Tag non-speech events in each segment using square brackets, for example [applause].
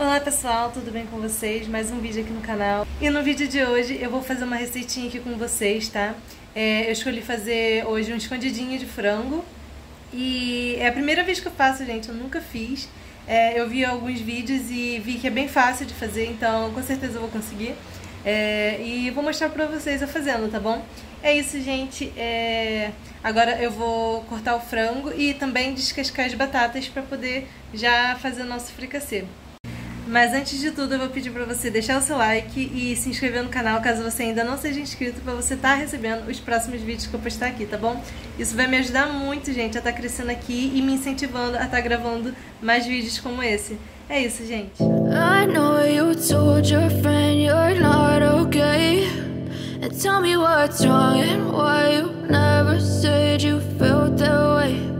Olá pessoal, tudo bem com vocês? Mais um vídeo aqui no canal. E no vídeo de hoje eu vou fazer uma receitinha aqui com vocês, tá? É, eu escolhi fazer hoje um escondidinho de frango. E é a primeira vez que eu faço, gente, eu nunca fiz. É, eu vi alguns vídeos e vi que é bem fácil de fazer, então com certeza eu vou conseguir. É, e vou mostrar pra vocês eu fazendo, tá bom? É isso, gente. É... Agora eu vou cortar o frango e também descascar as batatas para poder já fazer o nosso fricassê. Mas antes de tudo, eu vou pedir para você deixar o seu like e se inscrever no canal caso você ainda não seja inscrito para você estar tá recebendo os próximos vídeos que eu postar aqui, tá bom? Isso vai me ajudar muito, gente, a estar tá crescendo aqui e me incentivando a estar tá gravando mais vídeos como esse. É isso, gente. I know you told your friend you're not okay And tell me what's wrong and why you never said you felt that way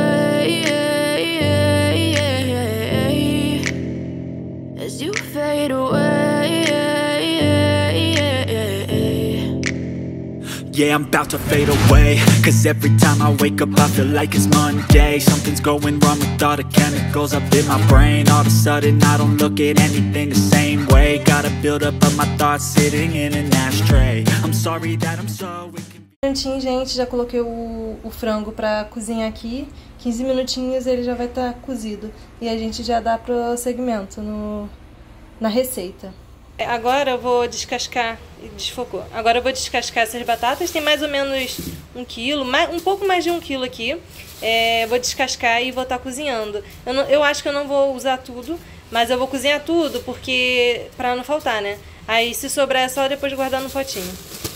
Yeah, I'm about to fade away. Cause every time I wake up I feel like it's Monday. Something's going wrong with all the chemicals up in my brain. All of a sudden I don't look at anything the same way. Gotta build up of my thoughts sitting in an ashtray. I'm sorry that I'm so... Minutinho, gente, já coloquei o, o frango pra cozinhar aqui. 15 minutinhos ele já vai estar tá cozido. E a gente já dá prosseguimento no, na receita agora eu vou descascar, desfocou. Agora eu vou descascar essas batatas, tem mais ou menos um quilo, mais, um pouco mais de um quilo aqui. É, vou descascar e vou estar tá cozinhando. Eu, não, eu acho que eu não vou usar tudo, mas eu vou cozinhar tudo porque para não faltar, né? Aí se sobrar é só depois guardar no potinho.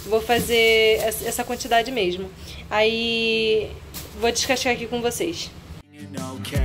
Vou fazer essa quantidade mesmo. Aí vou descascar aqui com vocês. Okay,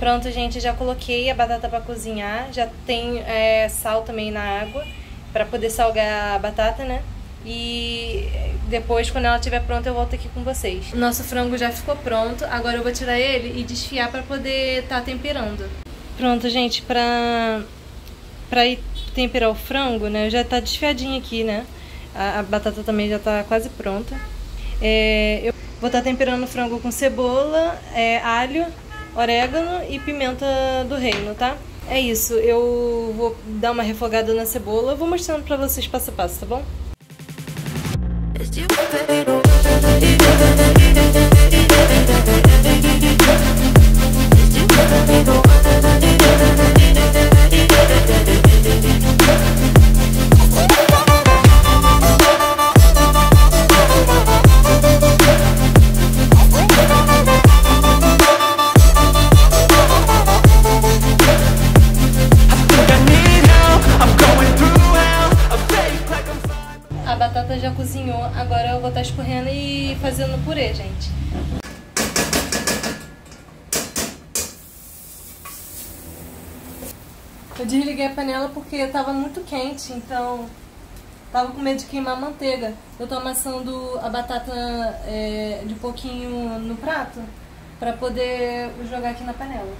Pronto, gente, já coloquei a batata para cozinhar, já tem é, sal também na água para poder salgar a batata, né? E depois, quando ela estiver pronta, eu volto aqui com vocês. Nosso frango já ficou pronto, agora eu vou tirar ele e desfiar para poder estar tá temperando. Pronto, gente, pra, pra ir temperar o frango, né, já tá desfiadinho aqui, né? A, a batata também já tá quase pronta. É, eu vou estar tá temperando o frango com cebola, é, alho orégano e pimenta do reino, tá? É isso, eu vou dar uma refogada na cebola, vou mostrando pra vocês passo a passo, tá bom? Fazendo purê, gente. Eu desliguei a panela porque estava muito quente, então tava com medo de queimar a manteiga. Eu tô amassando a batata é, de pouquinho no prato para poder jogar aqui na panela.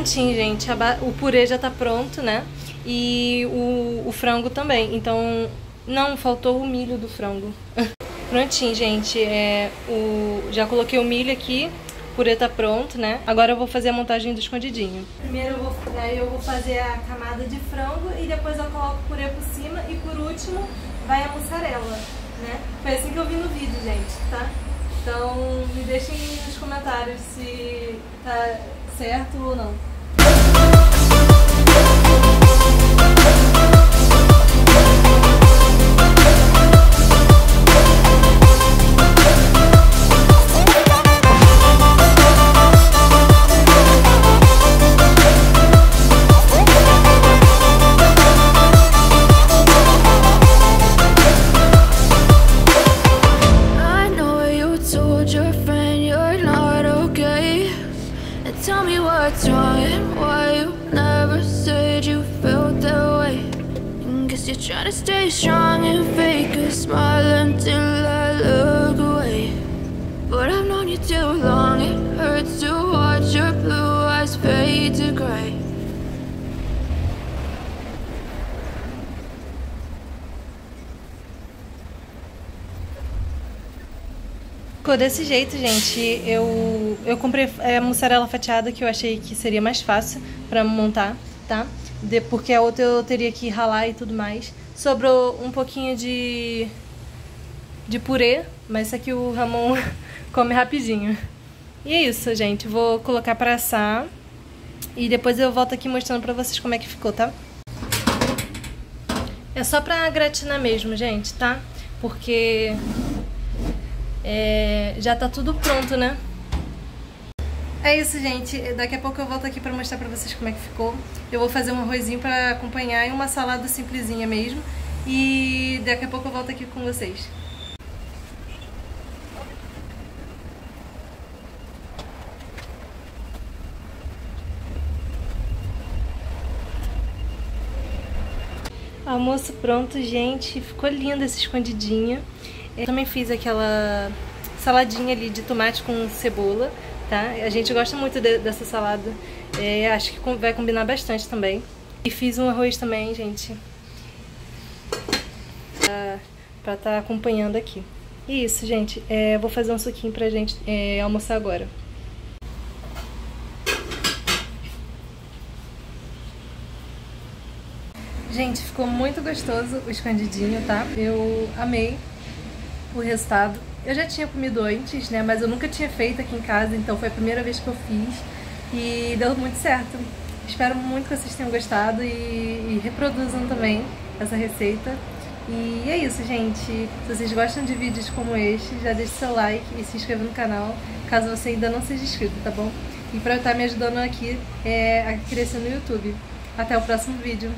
Prontinho, gente. O purê já tá pronto, né? E o, o frango também. Então, não, faltou o milho do frango. [laughs] Prontinho, gente. É, o, já coloquei o milho aqui. O purê tá pronto, né? Agora eu vou fazer a montagem do escondidinho. Primeiro eu vou, aí eu vou fazer a camada de frango e depois eu coloco o purê por cima e por último vai a mussarela, né? Foi assim que eu vi no vídeo, gente, tá? Então me deixem nos comentários se tá certo ou não. Try to stay strong and fake a smile until I look away But I've known you too long, it hurts to watch your blue eyes fade to gray Ficou desse jeito, gente. Eu, eu comprei a é, mussarela fatiada que eu achei que seria mais fácil para montar, tá? De, porque a outra eu teria que ralar e tudo mais. Sobrou um pouquinho de, de purê, mas isso aqui o Ramon [laughs] come rapidinho. E é isso, gente. Vou colocar pra assar. E depois eu volto aqui mostrando pra vocês como é que ficou, tá? É só pra gratinar mesmo, gente, tá? Porque é, já tá tudo pronto, né? É isso, gente. Daqui a pouco eu volto aqui pra mostrar pra vocês como é que ficou. Eu vou fazer um arrozinho pra acompanhar e uma salada simplesinha mesmo. E daqui a pouco eu volto aqui com vocês. Almoço pronto, gente. Ficou lindo esse escondidinho. Eu também fiz aquela saladinha ali de tomate com cebola tá? A gente gosta muito de, dessa salada. É, acho que vai combinar bastante também. E fiz um arroz também, gente. Pra estar tá acompanhando aqui. E isso, gente. É, vou fazer um suquinho pra gente é, almoçar agora. Gente, ficou muito gostoso o escondidinho, tá? Eu amei o resultado. Eu já tinha comido antes, né? Mas eu nunca tinha feito aqui em casa, então foi a primeira vez que eu fiz e deu muito certo. Espero muito que vocês tenham gostado e, e reproduzam também essa receita. E é isso, gente. Se vocês gostam de vídeos como este, já deixe seu like e se inscreva no canal, caso você ainda não seja inscrito, tá bom? E para estar me ajudando aqui é, a crescer no YouTube. Até o próximo vídeo.